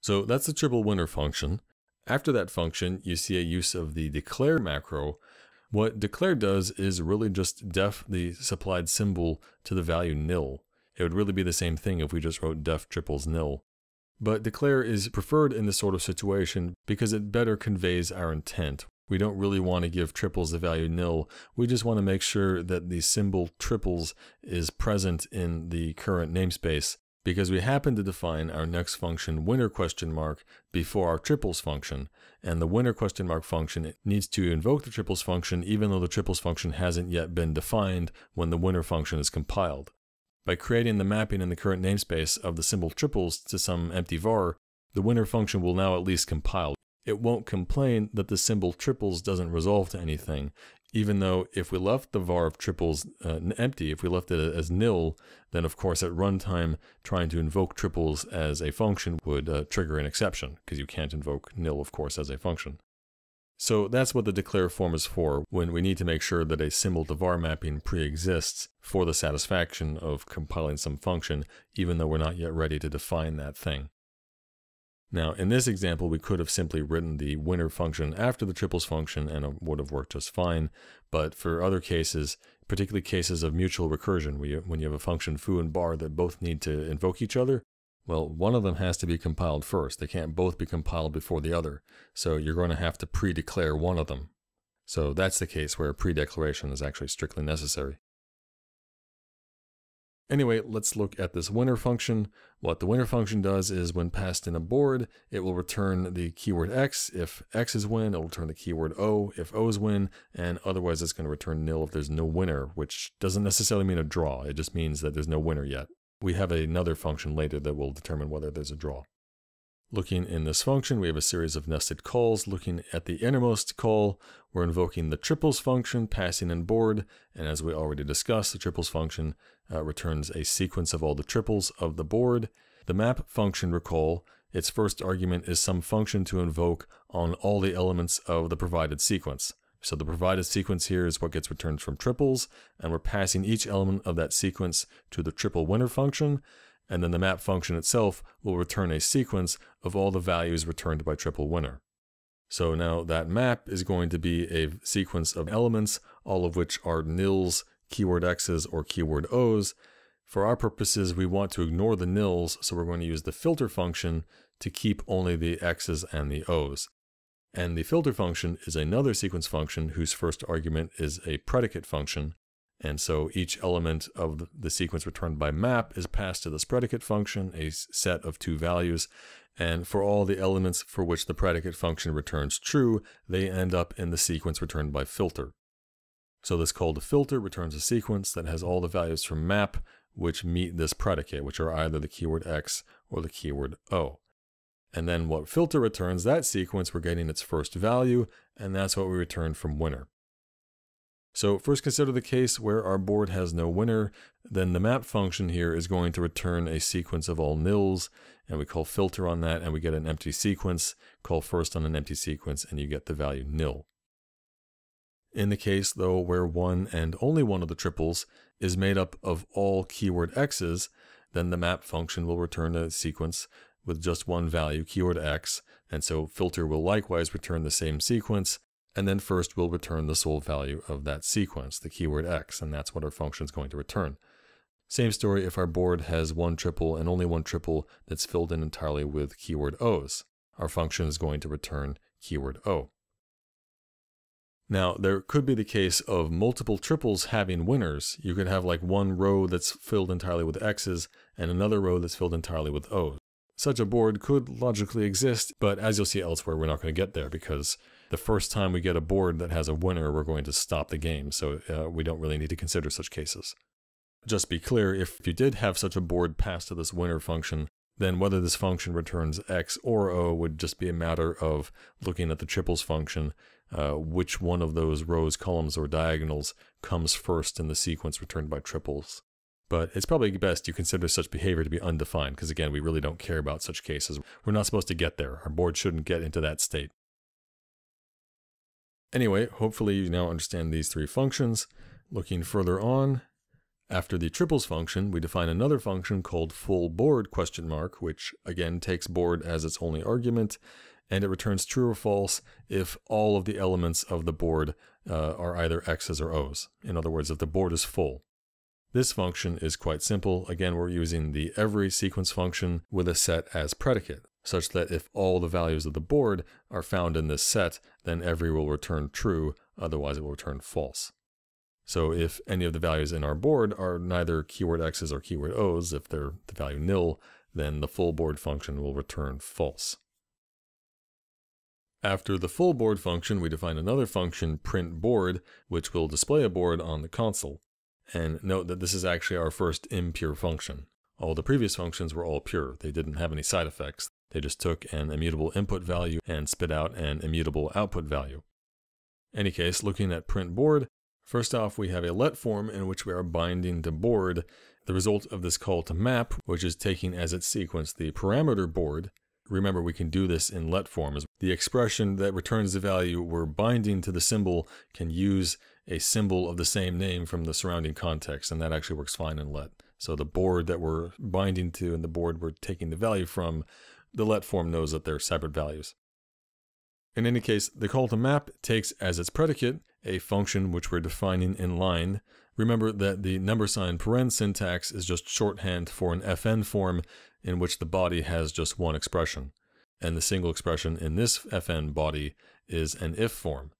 So that's the triple winner function. After that function, you see a use of the declare macro. What declare does is really just def the supplied symbol to the value nil. It would really be the same thing if we just wrote def triples nil. But declare is preferred in this sort of situation because it better conveys our intent. We don't really want to give triples the value nil. We just want to make sure that the symbol triples is present in the current namespace because we happen to define our next function winner question mark before our triples function and the winner question mark function needs to invoke the triples function even though the triples function hasn't yet been defined when the winner function is compiled. By creating the mapping in the current namespace of the symbol triples to some empty var, the winner function will now at least compile. It won't complain that the symbol triples doesn't resolve to anything, even though if we left the var of triples uh, empty, if we left it as nil, then of course at runtime trying to invoke triples as a function would uh, trigger an exception, because you can't invoke nil of course as a function. So that's what the declare form is for, when we need to make sure that a symbol to var mapping pre-exists for the satisfaction of compiling some function, even though we're not yet ready to define that thing. Now, in this example, we could have simply written the winner function after the triples function and it would have worked just fine. But for other cases, particularly cases of mutual recursion, when you have a function foo and bar that both need to invoke each other, well, one of them has to be compiled first. They can't both be compiled before the other. So you're going to have to pre-declare one of them. So that's the case where pre-declaration is actually strictly necessary. Anyway, let's look at this winner function. What the winner function does is when passed in a board, it will return the keyword x. If x is win, it will return the keyword o if o is win, and otherwise it's going to return nil if there's no winner, which doesn't necessarily mean a draw. It just means that there's no winner yet. We have another function later that will determine whether there's a draw. Looking in this function, we have a series of nested calls. Looking at the innermost call, we're invoking the triples function, passing in board, and as we already discussed, the triples function uh, returns a sequence of all the triples of the board. The map function, recall, its first argument is some function to invoke on all the elements of the provided sequence. So the provided sequence here is what gets returned from triples, and we're passing each element of that sequence to the triple winner function, and then the map function itself will return a sequence of all the values returned by triple winner. So now that map is going to be a sequence of elements, all of which are nils, keyword x's, or keyword o's. For our purposes, we want to ignore the nils, so we're going to use the filter function to keep only the x's and the o's. And the filter function is another sequence function whose first argument is a predicate function, and so each element of the sequence returned by map is passed to this predicate function, a set of two values. And for all the elements for which the predicate function returns true, they end up in the sequence returned by filter. So this call to filter returns a sequence that has all the values from map which meet this predicate, which are either the keyword x or the keyword o. And then what filter returns that sequence, we're getting its first value, and that's what we return from winner. So first consider the case where our board has no winner, then the map function here is going to return a sequence of all nils, and we call filter on that, and we get an empty sequence, call first on an empty sequence, and you get the value nil. In the case, though, where one and only one of the triples is made up of all keyword x's, then the map function will return a sequence with just one value, keyword x, and so filter will likewise return the same sequence, and then first we'll return the sole value of that sequence, the keyword x, and that's what our function is going to return. Same story if our board has one triple and only one triple that's filled in entirely with keyword o's. Our function is going to return keyword o. Now, there could be the case of multiple triples having winners. You could have like one row that's filled entirely with x's and another row that's filled entirely with o's. Such a board could logically exist, but as you'll see elsewhere, we're not going to get there because the first time we get a board that has a winner, we're going to stop the game, so uh, we don't really need to consider such cases. Just be clear, if you did have such a board passed to this winner function, then whether this function returns x or o would just be a matter of looking at the triples function, uh, which one of those rows, columns, or diagonals comes first in the sequence returned by triples. But it's probably best you consider such behavior to be undefined, because again, we really don't care about such cases. We're not supposed to get there. Our board shouldn't get into that state. Anyway, hopefully you now understand these three functions. Looking further on, After the triples function, we define another function called full board question mark, which again takes board as its only argument, and it returns true or false if all of the elements of the board uh, are either x's or o's. In other words, if the board is full. This function is quite simple. Again, we're using the every sequence function with a set as predicate, such that if all the values of the board are found in this set, then every will return true, otherwise it will return false. So if any of the values in our board are neither keyword x's or keyword o's, if they're the value nil, then the full board function will return false. After the full board function, we define another function, print board, which will display a board on the console. And note that this is actually our first impure function. All the previous functions were all pure. They didn't have any side effects. They just took an immutable input value and spit out an immutable output value. any case, looking at print board, First off, we have a let form in which we are binding to board the result of this call to map, which is taking as its sequence the parameter board. Remember, we can do this in let forms. The expression that returns the value we're binding to the symbol can use a symbol of the same name from the surrounding context, and that actually works fine in let. So the board that we're binding to and the board we're taking the value from, the let form knows that they're separate values. In any case, the call to map takes as its predicate a function which we're defining in line. Remember that the number sign paren syntax is just shorthand for an fn form in which the body has just one expression. And the single expression in this fn body is an if form.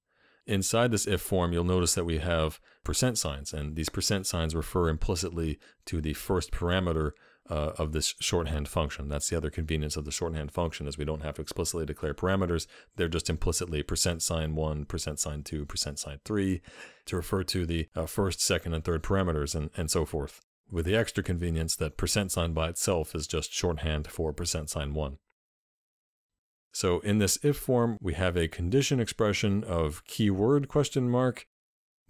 Inside this if form, you'll notice that we have percent signs, and these percent signs refer implicitly to the first parameter uh, of this shorthand function. That's the other convenience of the shorthand function is we don't have to explicitly declare parameters. They're just implicitly percent sign 1, percent sign 2, percent sign 3 to refer to the uh, first, second, and third parameters and, and so forth. With the extra convenience that percent sign by itself is just shorthand for percent sign 1. So in this if form, we have a condition expression of keyword question mark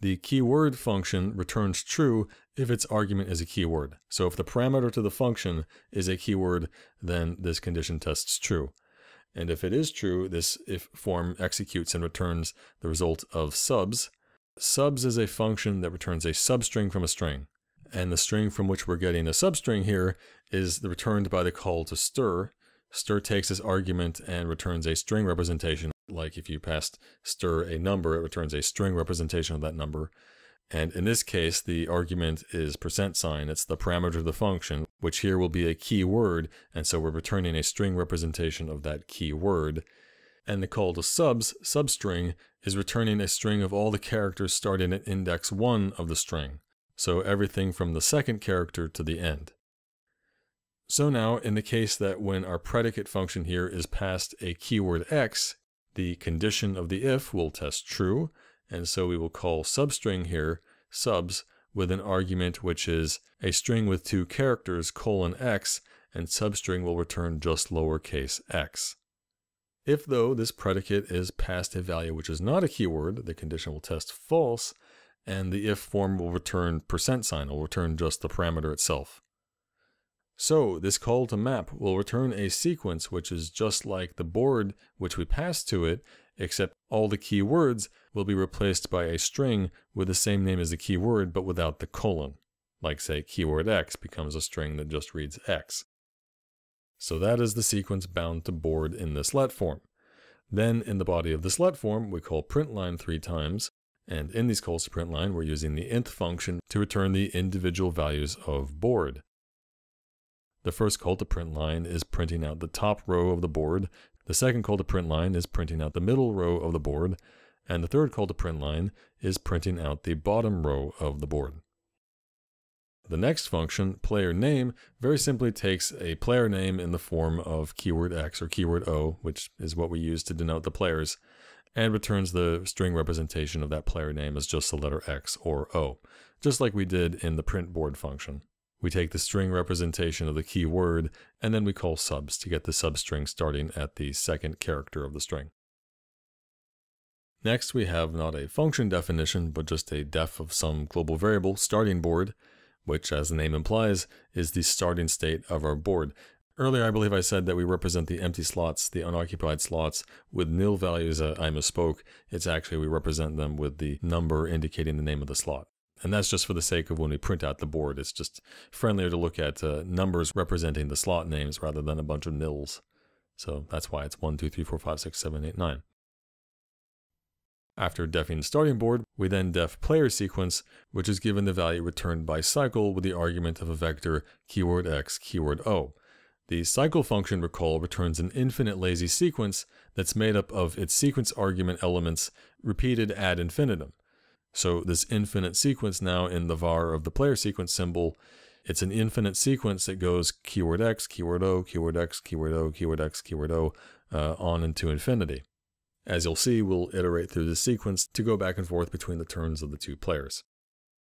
the keyword function returns true if its argument is a keyword. So if the parameter to the function is a keyword, then this condition tests true. And if it is true, this if form executes and returns the result of subs. Subs is a function that returns a substring from a string. And the string from which we're getting a substring here is the returned by the call to str. str takes this argument and returns a string representation like if you passed str a number, it returns a string representation of that number. And in this case, the argument is percent sign. It's the parameter of the function, which here will be a key word. And so we're returning a string representation of that key word. And the call to subs, substring, is returning a string of all the characters starting at index 1 of the string. So everything from the second character to the end. So now, in the case that when our predicate function here is passed a keyword x, the condition of the if will test true, and so we will call substring here subs with an argument which is a string with two characters colon x, and substring will return just lowercase x. If though this predicate is passed a value which is not a keyword, the condition will test false, and the if form will return percent sign, will return just the parameter itself. So this call to map will return a sequence which is just like the board which we passed to it, except all the keywords will be replaced by a string with the same name as the keyword but without the colon. Like say keyword x becomes a string that just reads x. So that is the sequence bound to board in this let form. Then in the body of this let form, we call println three times, and in these calls to println, we're using the nth function to return the individual values of board. The first call to println is printing out the top row of the board. The second call to println is printing out the middle row of the board. And the third call to println is printing out the bottom row of the board. The next function, player name, very simply takes a player name in the form of keyword X or keyword O, which is what we use to denote the players, and returns the string representation of that player name as just the letter X or O, just like we did in the print board function. We take the string representation of the key word, and then we call subs to get the substring starting at the second character of the string. Next, we have not a function definition, but just a def of some global variable starting board, which, as the name implies, is the starting state of our board. Earlier, I believe I said that we represent the empty slots, the unoccupied slots, with nil values. Uh, I misspoke. It's actually we represent them with the number indicating the name of the slot. And that's just for the sake of when we print out the board. It's just friendlier to look at uh, numbers representing the slot names rather than a bunch of nils. So that's why it's 1, 2, 3, 4, 5, 6, 7, 8, 9. After defing starting board, we then def player sequence, which is given the value returned by cycle with the argument of a vector keyword x, keyword o. The cycle function, recall, returns an infinite lazy sequence that's made up of its sequence argument elements repeated ad infinitum. So this infinite sequence now in the var of the player sequence symbol, it's an infinite sequence that goes keyword x, keyword o, keyword x, keyword o, keyword x, keyword o, uh, on into infinity. As you'll see, we'll iterate through this sequence to go back and forth between the turns of the two players.